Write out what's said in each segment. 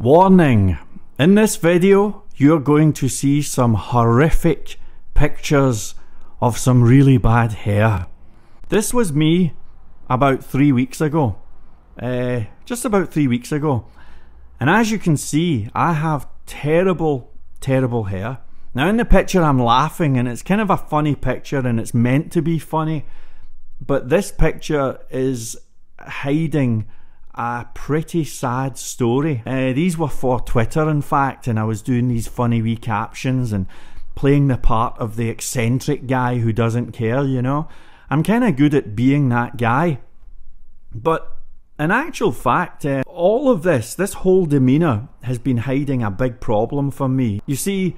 Warning! In this video, you're going to see some horrific pictures of some really bad hair. This was me about three weeks ago. Uh, just about three weeks ago. And as you can see, I have terrible, terrible hair. Now in the picture I'm laughing and it's kind of a funny picture and it's meant to be funny. But this picture is hiding a pretty sad story. Uh, these were for Twitter, in fact, and I was doing these funny wee captions and playing the part of the eccentric guy who doesn't care, you know. I'm kind of good at being that guy. But in actual fact, uh, all of this, this whole demeanour, has been hiding a big problem for me. You see,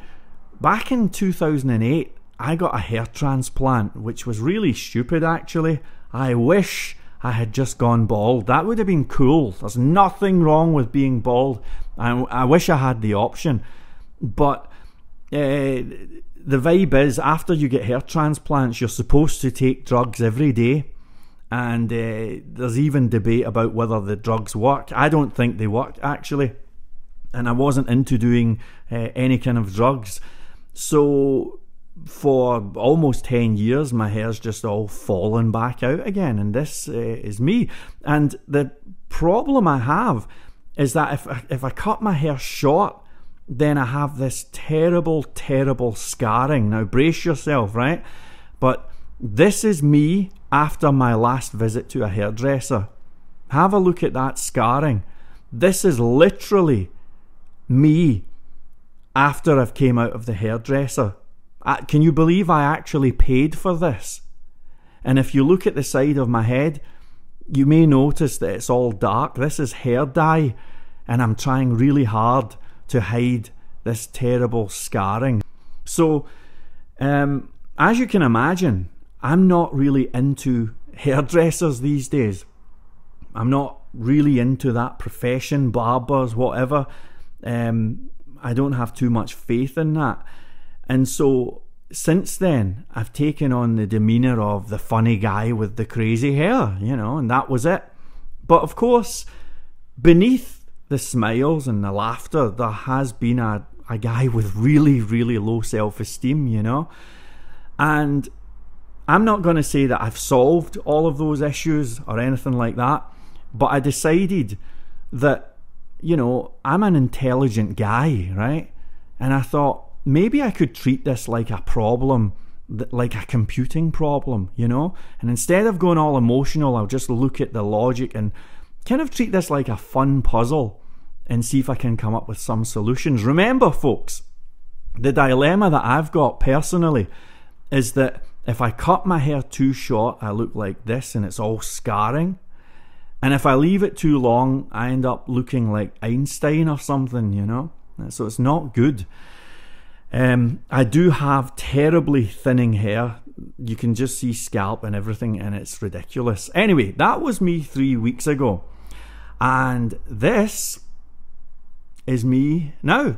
back in 2008, I got a hair transplant, which was really stupid actually. I wish I had just gone bald. That would have been cool. There's nothing wrong with being bald. I, I wish I had the option. But uh, the vibe is after you get hair transplants, you're supposed to take drugs every day. And uh, there's even debate about whether the drugs work. I don't think they work actually. And I wasn't into doing uh, any kind of drugs. So for almost 10 years, my hair's just all fallen back out again. And this uh, is me. And the problem I have is that if I, if I cut my hair short, then I have this terrible, terrible scarring. Now, brace yourself, right? But this is me after my last visit to a hairdresser. Have a look at that scarring. This is literally me after I've came out of the hairdresser. Can you believe I actually paid for this? And if you look at the side of my head, you may notice that it's all dark. This is hair dye, and I'm trying really hard to hide this terrible scarring. So, um, as you can imagine, I'm not really into hairdressers these days. I'm not really into that profession, barbers, whatever. Um, I don't have too much faith in that. And so since then, I've taken on the demeanour of the funny guy with the crazy hair, you know, and that was it. But of course, beneath the smiles and the laughter, there has been a, a guy with really, really low self esteem, you know. And I'm not going to say that I've solved all of those issues or anything like that, but I decided that, you know, I'm an intelligent guy, right? And I thought, maybe I could treat this like a problem, like a computing problem, you know? And instead of going all emotional, I'll just look at the logic and kind of treat this like a fun puzzle and see if I can come up with some solutions. Remember, folks, the dilemma that I've got personally is that if I cut my hair too short, I look like this and it's all scarring. And if I leave it too long, I end up looking like Einstein or something, you know? So it's not good. Um, I do have terribly thinning hair. You can just see scalp and everything, and it's ridiculous. Anyway, that was me three weeks ago. And this is me now.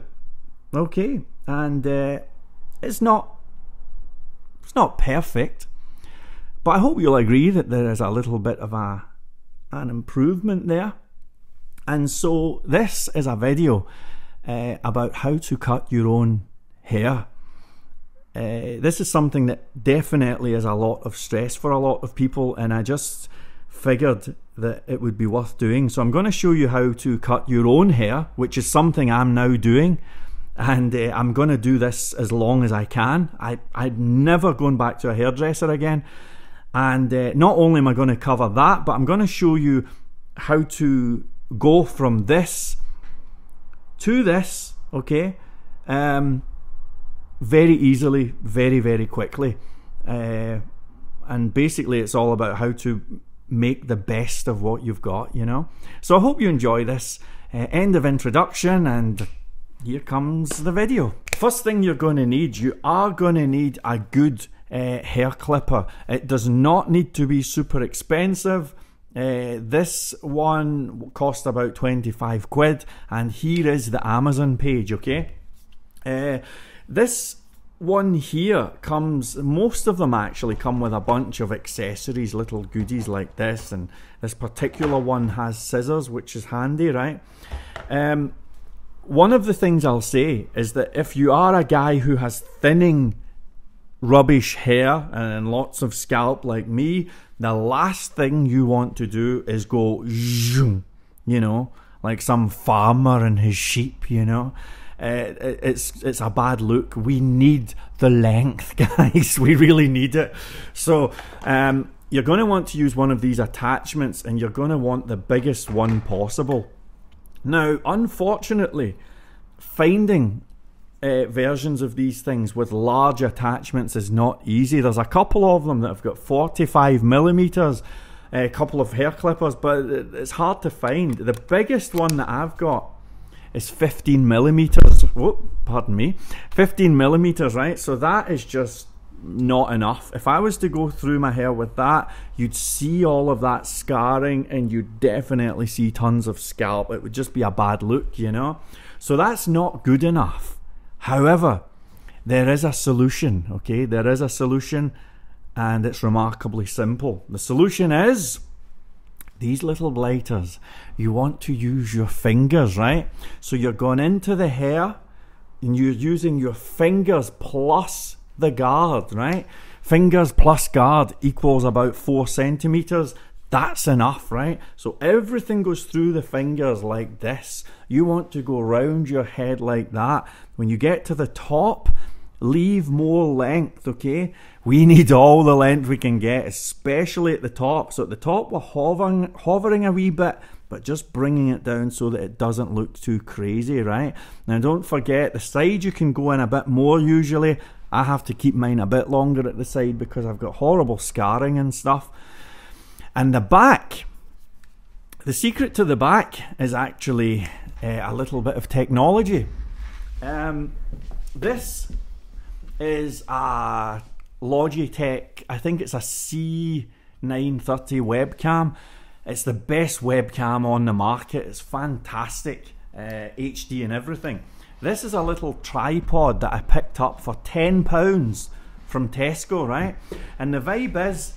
Okay. And uh, it's not it's not perfect. But I hope you'll agree that there is a little bit of a an improvement there. And so this is a video uh, about how to cut your own hair. Uh, this is something that definitely is a lot of stress for a lot of people, and I just figured that it would be worth doing. So I'm going to show you how to cut your own hair, which is something I'm now doing. And uh, I'm going to do this as long as I can. I, I'm never going back to a hairdresser again. And uh, not only am I going to cover that, but I'm going to show you how to go from this to this, okay? Um, very easily, very, very quickly. Uh, and basically, it's all about how to make the best of what you've got, you know? So I hope you enjoy this. Uh, end of introduction, and here comes the video. First thing you're going to need, you are going to need a good uh, hair clipper. It does not need to be super expensive. Uh, this one cost about 25 quid, and here is the Amazon page, okay? Uh, this one here comes, most of them actually come with a bunch of accessories, little goodies like this, and this particular one has scissors, which is handy, right? Um, one of the things I'll say is that if you are a guy who has thinning rubbish hair and lots of scalp like me, the last thing you want to do is go, you know, like some farmer and his sheep, you know. Uh, it's it's a bad look. We need the length, guys. we really need it. So um, you're going to want to use one of these attachments, and you're going to want the biggest one possible. Now, unfortunately, finding uh, versions of these things with large attachments is not easy. There's a couple of them that have got 45 millimeters, a couple of hair clippers, but it's hard to find. The biggest one that I've got is 15 millimeters. Whoop, pardon me, 15 millimeters, right? So that is just not enough. If I was to go through my hair with that, you'd see all of that scarring and you'd definitely see tons of scalp. It would just be a bad look, you know? So that's not good enough. However, there is a solution, okay? There is a solution and it's remarkably simple. The solution is these little blighters. You want to use your fingers, right? So you're going into the hair and you're using your fingers plus the guard, right? Fingers plus guard equals about four centimeters. That's enough, right? So everything goes through the fingers like this. You want to go round your head like that. When you get to the top, leave more length, okay? We need all the length we can get, especially at the top. So at the top, we're hovering, hovering a wee bit, but just bringing it down so that it doesn't look too crazy, right? Now don't forget, the side you can go in a bit more usually. I have to keep mine a bit longer at the side because I've got horrible scarring and stuff. And the back, the secret to the back is actually uh, a little bit of technology. Um, this is a Logitech, I think it's a C930 webcam. It's the best webcam on the market. It's fantastic, uh, HD and everything. This is a little tripod that I picked up for £10 from Tesco, right? And the vibe is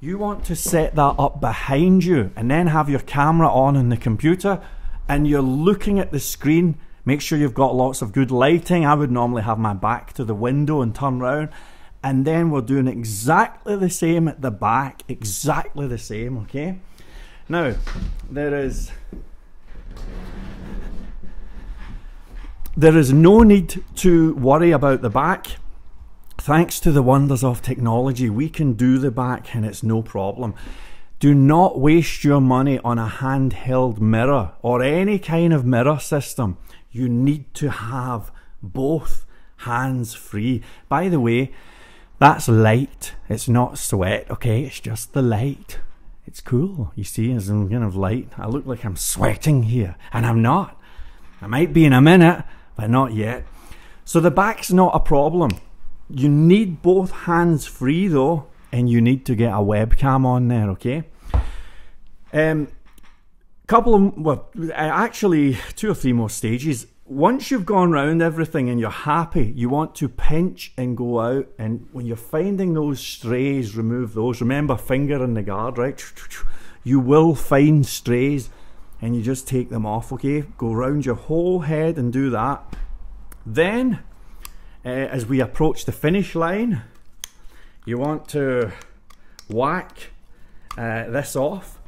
you want to set that up behind you and then have your camera on in the computer and you're looking at the screen. Make sure you've got lots of good lighting. I would normally have my back to the window and turn around. And then we're doing exactly the same at the back, exactly the same, okay? Now, there is There is no need to worry about the back. Thanks to the wonders of technology, we can do the back and it's no problem. Do not waste your money on a handheld mirror or any kind of mirror system. You need to have both hands free. By the way, that's light. It's not sweat, okay? It's just the light. It's cool. You see, as I'm kind of light, I look like I'm sweating here, and I'm not. I might be in a minute, but not yet. So the back's not a problem. You need both hands free though, and you need to get a webcam on there, okay? Um, couple of, well, actually, two or three more stages. Once you've gone round everything and you're happy, you want to pinch and go out. And when you're finding those strays, remove those. Remember, finger in the guard, right? You will find strays and you just take them off, okay? Go around your whole head and do that. Then, uh, as we approach the finish line, you want to whack uh, this off.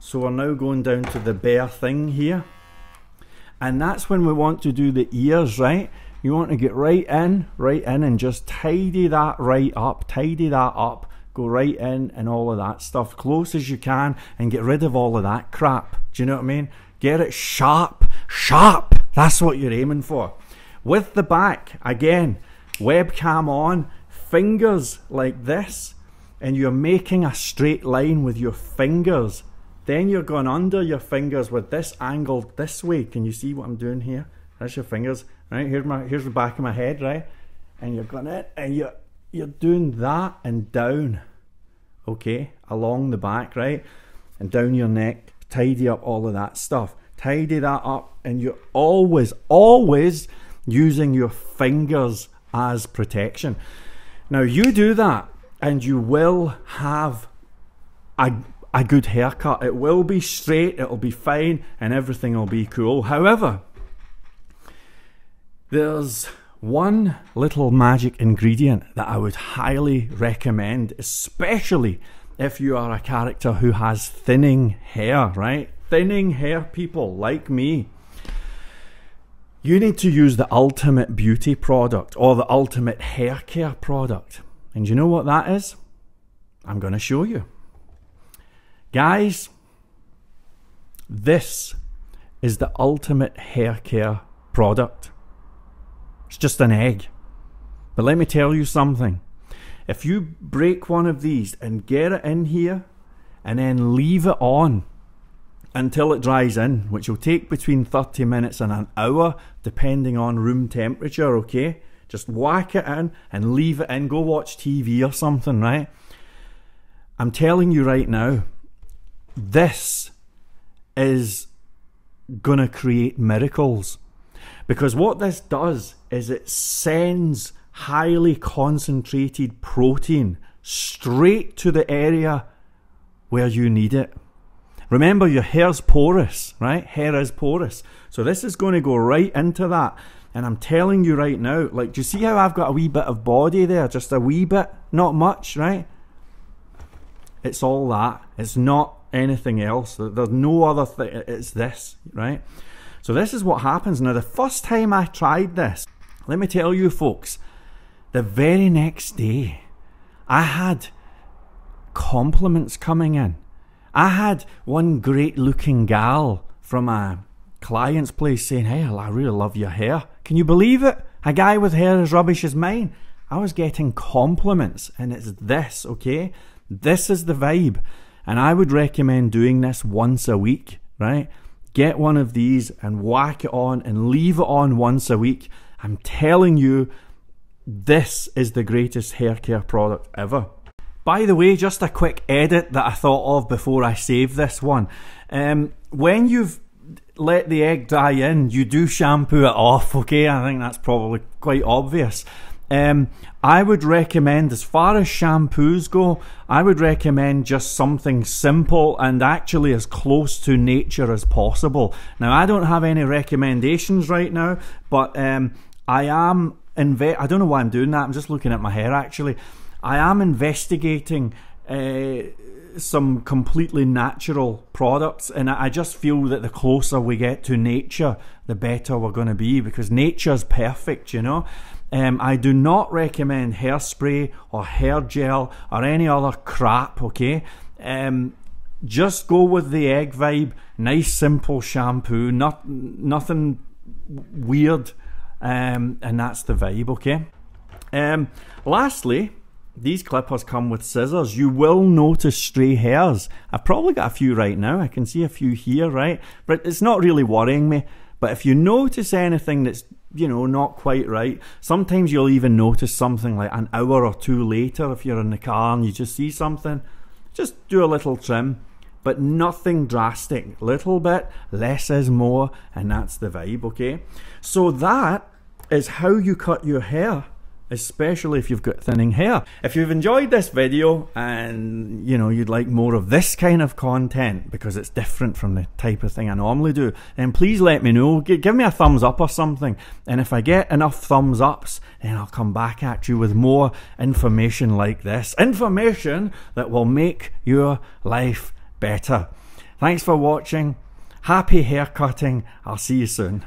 So we're now going down to the bare thing here. And that's when we want to do the ears, right? You want to get right in, right in and just tidy that right up, tidy that up go right in and all of that stuff close as you can and get rid of all of that crap. Do you know what I mean? Get it sharp, sharp. That's what you're aiming for. With the back, again, webcam on, fingers like this, and you're making a straight line with your fingers. Then you're going under your fingers with this angled this way. Can you see what I'm doing here? That's your fingers, right? Here's my here's the back of my head, right? And you're going in and you're you're doing that and down okay, along the back, right? And down your neck, tidy up all of that stuff. Tidy that up, and you're always, always using your fingers as protection. Now, you do that, and you will have a, a good haircut. It will be straight, it'll be fine, and everything will be cool. However, There's one little magic ingredient that I would highly recommend, especially if you are a character who has thinning hair, right? Thinning hair people like me. You need to use the ultimate beauty product or the ultimate hair care product. And you know what that is? I'm going to show you. Guys, this is the ultimate hair care product. It's just an egg. But let me tell you something. If you break one of these and get it in here and then leave it on until it dries in, which will take between 30 minutes and an hour depending on room temperature, okay? Just whack it in and leave it in. Go watch TV or something, right? I'm telling you right now, this is going to create miracles. Because what this does is it sends highly concentrated protein straight to the area where you need it. Remember, your hair's porous, right? Hair is porous. So this is going to go right into that. And I'm telling you right now, like, do you see how I've got a wee bit of body there? Just a wee bit, not much, right? It's all that. It's not anything else. There's no other thing. It's this, right? So this is what happens. Now, the first time I tried this, let me tell you folks, the very next day, I had compliments coming in. I had one great looking gal from a client's place saying, Hey, I really love your hair. Can you believe it? A guy with hair as rubbish as mine. I was getting compliments, and it's this, okay? This is the vibe. And I would recommend doing this once a week, right? Get one of these and whack it on and leave it on once a week. I'm telling you, this is the greatest hair care product ever. By the way, just a quick edit that I thought of before I save this one. Um, when you've let the egg dry in, you do shampoo it off, okay? I think that's probably quite obvious. Um, I would recommend, as far as shampoos go, I would recommend just something simple and actually as close to nature as possible. Now, I don't have any recommendations right now, but um, I am inve- I don't know why I'm doing that. I'm just looking at my hair actually. I am investigating. Uh, some completely natural products, and I just feel that the closer we get to nature, the better we're going to be because nature's perfect, you know. Um, I do not recommend hairspray or hair gel or any other crap, okay? Um, just go with the egg vibe, nice simple shampoo, not nothing weird, um, and that's the vibe, okay? Um, lastly, these clippers come with scissors. You will notice stray hairs. I've probably got a few right now. I can see a few here, right? But it's not really worrying me. But if you notice anything that's you know, not quite right. Sometimes you'll even notice something like an hour or two later if you're in the car and you just see something. Just do a little trim, but nothing drastic. Little bit, less is more, and that's the vibe, okay? So that is how you cut your hair especially if you've got thinning hair. If you've enjoyed this video and you know you'd like more of this kind of content because it's different from the type of thing I normally do, then please let me know. Give me a thumbs up or something. And if I get enough thumbs ups, then I'll come back at you with more information like this. Information that will make your life better. Thanks for watching. Happy hair cutting. I'll see you soon.